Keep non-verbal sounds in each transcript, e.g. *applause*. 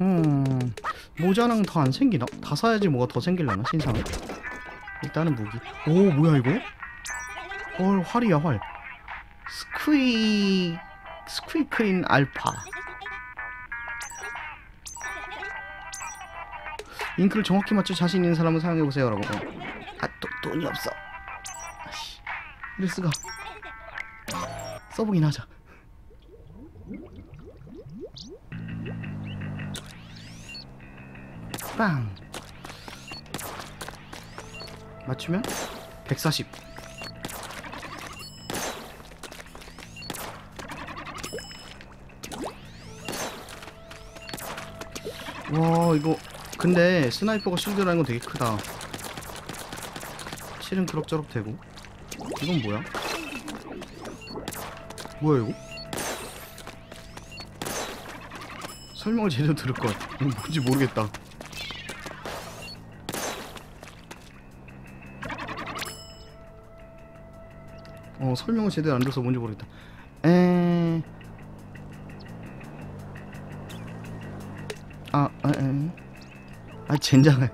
음. 모자랑 더 안 생기나? 다 사야지 뭐가 더 생길라나 신상은? 일단은 무기. 오 뭐야 이거? 헐 활이야 활. 스퀴 스퀴크린 알파. 잉크를 정확히 맞춰 자신 있는 사람은 사용해보세요 라고 아 도, 돈이 없어. 아씨 이럴 수가. 써보긴 하자 빵. 맞추면 140 와 이거 근데 스나이퍼가 실드라는 건 되게 크다. 실은 그럭저럭 되고. 이건 뭐야? 뭐야 이거? 설명을 제대로 들을걸 이거 뭔지 모르겠다 어 설명을 제대로 안 들어서 뭔지 모르겠다. 에... 아, 아, 에... 아 젠장을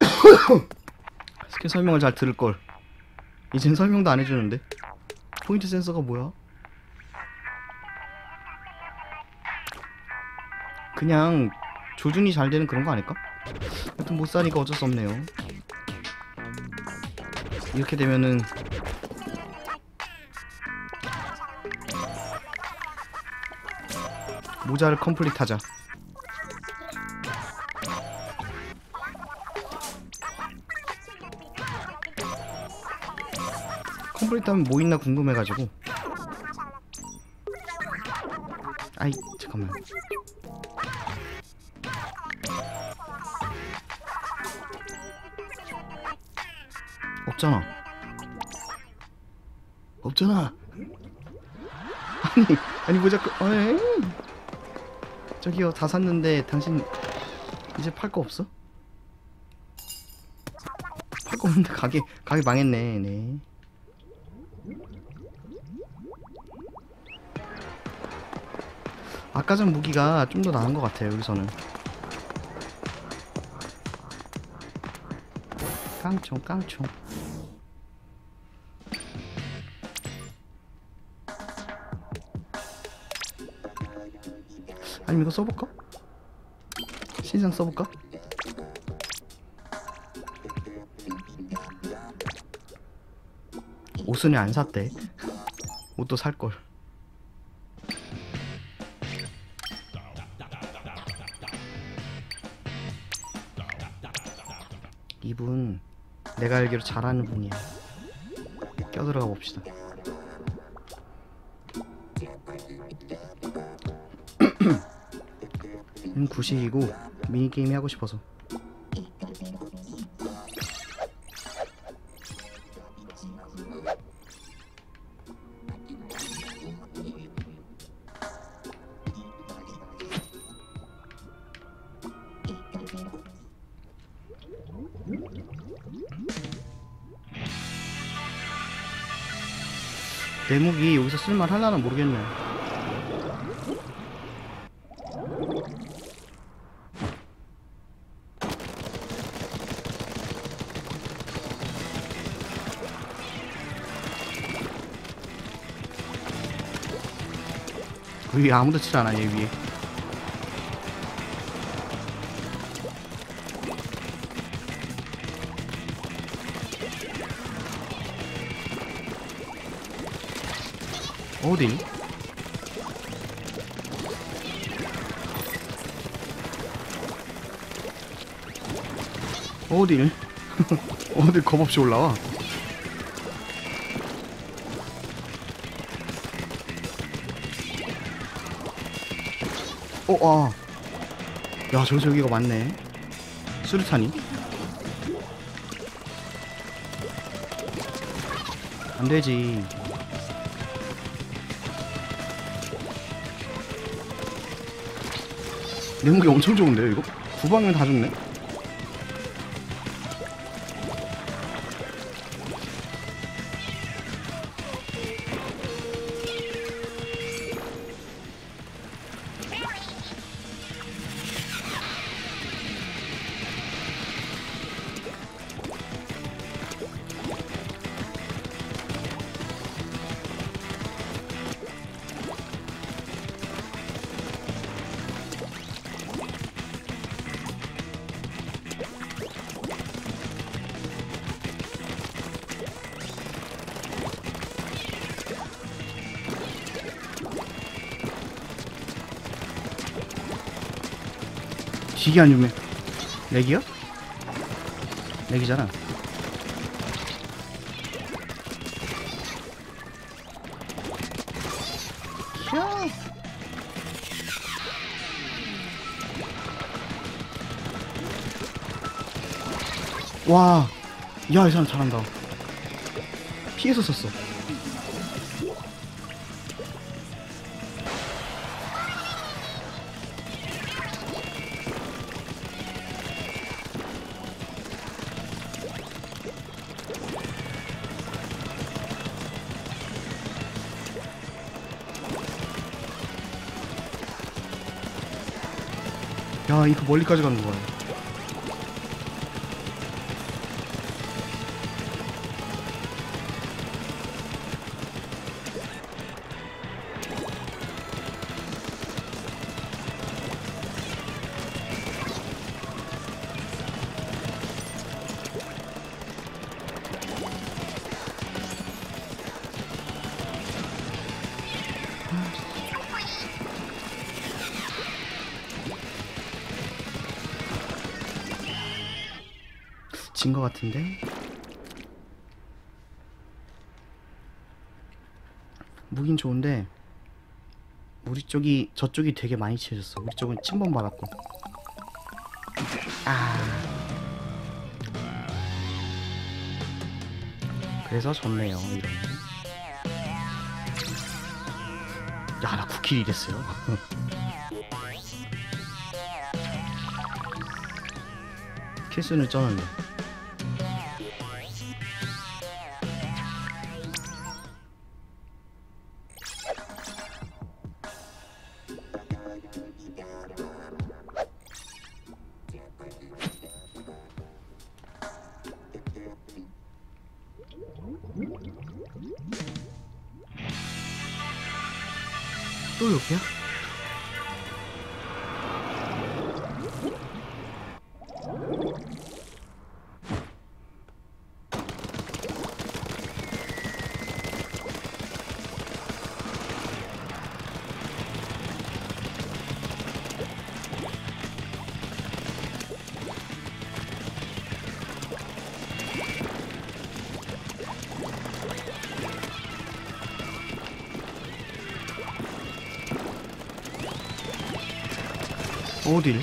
*coughs* 스킬 설명을 잘 들을 걸. 이젠 설명도 안 해주는데? 포인트 센서가 뭐야? 그냥 조준이 잘 되는 그런 거 아닐까? 하여튼 못 사니까 어쩔 수 없네요 이렇게 되면은 모자를 컴플릿 하자. 컴플릿 하면 뭐 있나 궁금해가지고. 아이 잠깐만 없잖아. 없잖아. 아니 아니 뭐 자꾸 어이. 저기요 다 샀는데 당신 이제 팔 거 없어? 팔 거 없는데 가게 가게 망했네 네. 아까 전 무기가 좀 더 나은 것 같아요 여기서는. 깡총 깡총 아니면 이거 써볼까? 신상 써볼까? 옷은 왜안 샀대? 옷도 살걸 이분 내가 알기로 잘하는 분이야 껴들어가 봅시다 음, 구식이고 미니게임이 하고 싶어서. 내 무기 여기서 쓸만 할라나 모르겠네 그 위에 아무도 칠 않아 얘 위에 어딜? 어딜? *laughs* 어딜 겁없이 올라와? 어, 아. 야, 저 저기가 맞네. 수류탄이. 안 되지. 내 무기 엄청 좋은데요, 이거? 두 방면 다 죽네. 기계 안 유명. 렉이요? 렉이잖아. 야. 와, 야, 이 사람 잘한다. 피해서 썼어. 야, 이거 멀리까지 가는 거야. 진거 같은데? 무긴 좋은데 우리 쪽이 저쪽이 되게 많이 치해졌어. 우리 쪽은 침범 받았고. 아. 그래서 졌네요 이런 야나 9킬이 됐어요. *laughs* 킬수는 쩌는데 어딜?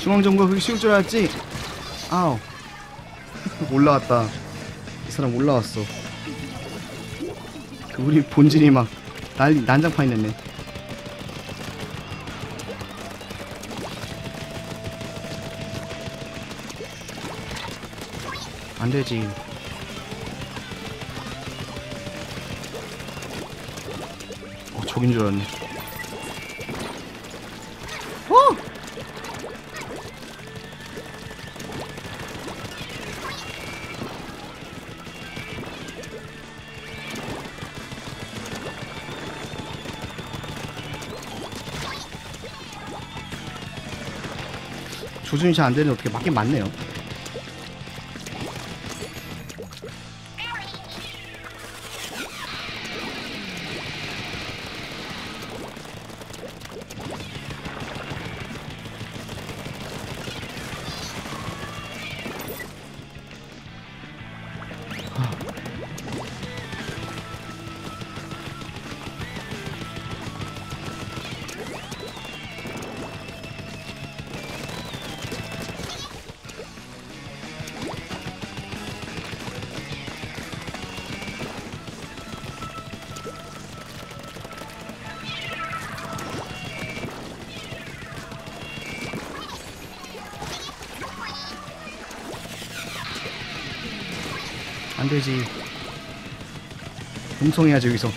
중앙정부가 그렇게 쉬울 줄 알았지? 아우 *laughs* 올라왔다 이 사람 올라왔어 그 우리 본진이 막 난리 난장판이 됐네. 안되지. 어 저긴 줄 알았네 조준이 잘 안되는데 어떻게 맞긴 맞네요 안되지 웅성해야지 여기서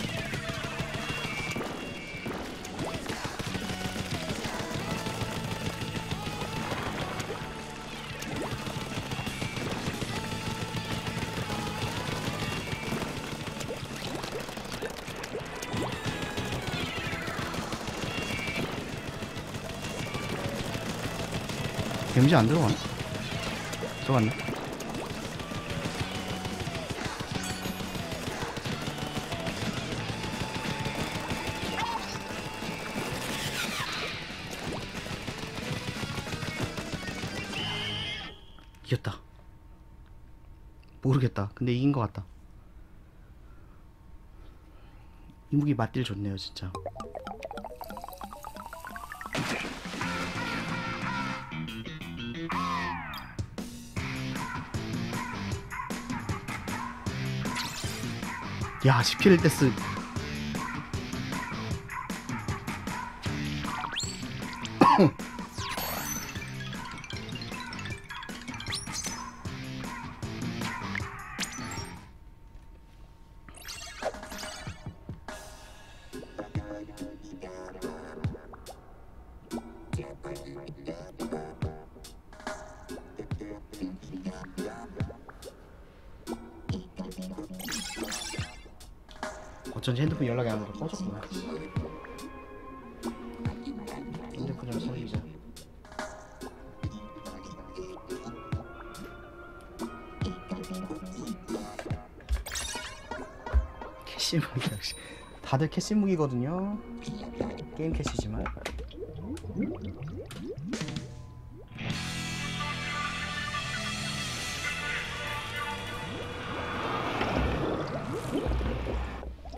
데미지 안 들어가네? 들어갔네? 이겼다. 모르겠다. 근데 이긴 것 같다. 이 무기 맛딜 좋네요, 진짜. 야, 10킬 데스. 어쩐지 핸드폰 연락이 안 오고 꺼졌구나. 핸드폰 좀 살리자. 캐시 무기 역시 다들 캐시 무기거든요. 게임 캐시지만.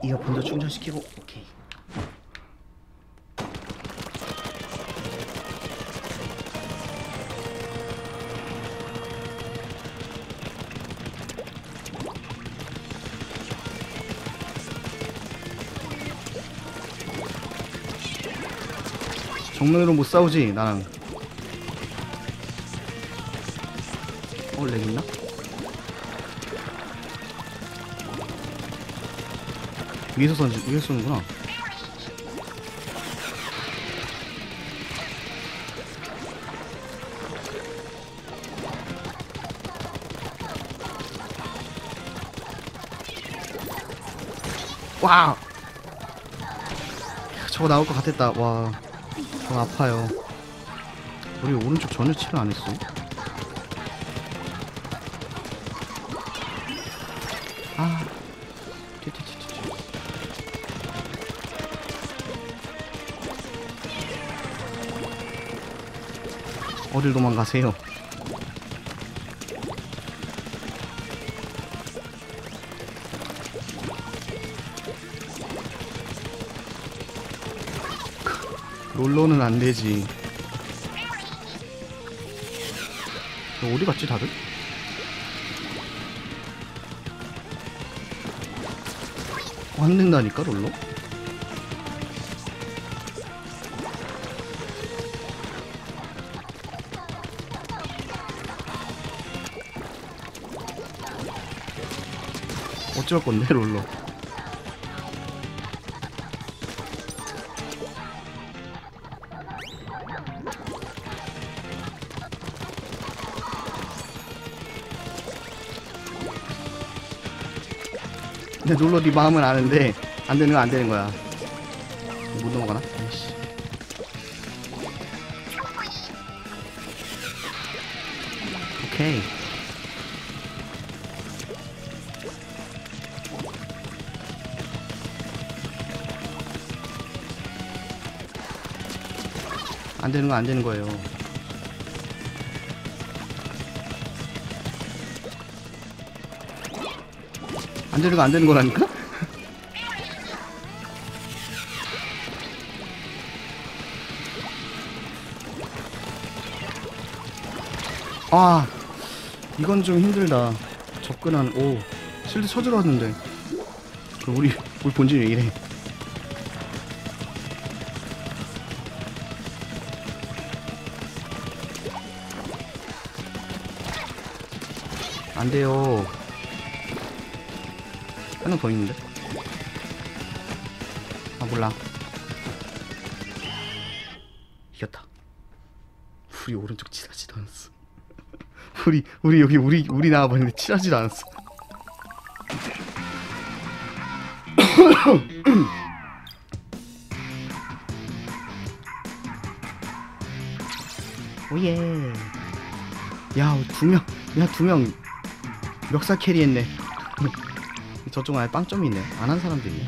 이어폰도 충전시키고 오케이. 정면으로 못 싸우지 나랑. 위에서 던지 위에서 쏘는구나. 와. 저거 나올 것 같았다. 와. 저거 아파요. 우리 오른쪽 전혀 치료 안 했어. 어딜 도망가세요? 롤러는 안 되지. 어디 갔지 다들? 어, 안 된다니까 롤러? 어쩔 건데 롤러? 근데 롤러 네 마음은 아는데 안 되는 건 안 되는 거야. 못 넘어가나? 아이씨. 오케이. 안 되는 건 안 되는 거예요. 안 되는 거안 되는 거라니까? *laughs* 아, 이건 좀 힘들다. 접근한, 오, 실드 쳐주러 왔는데. 그 우리, 우리 본진 왜 이래? 안 돼요. 하나 더 있는데? 아, 몰라. 이겼다. 우리 오른쪽 칠하지도 않았어. *laughs* 우리, 우리 여기, 우리, 우리 나와버리는데 칠하지도 않았어. *coughs* 오예. 야, 두 명, 야, 두 명 멱살 캐리했네. *laughs* 저쪽 안에 빵점이 있네. 안한 있네.